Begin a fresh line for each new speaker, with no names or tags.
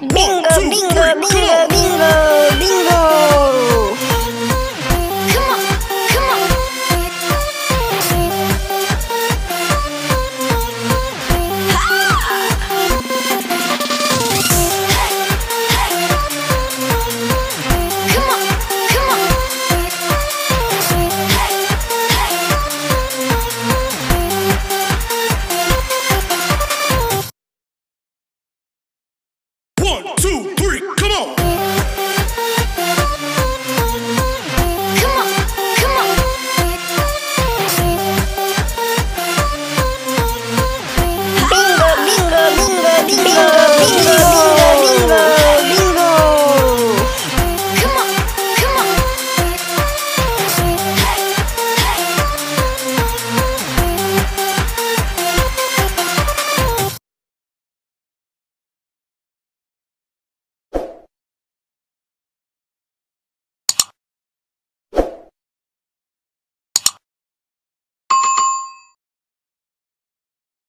bingo bingo bingo One, two.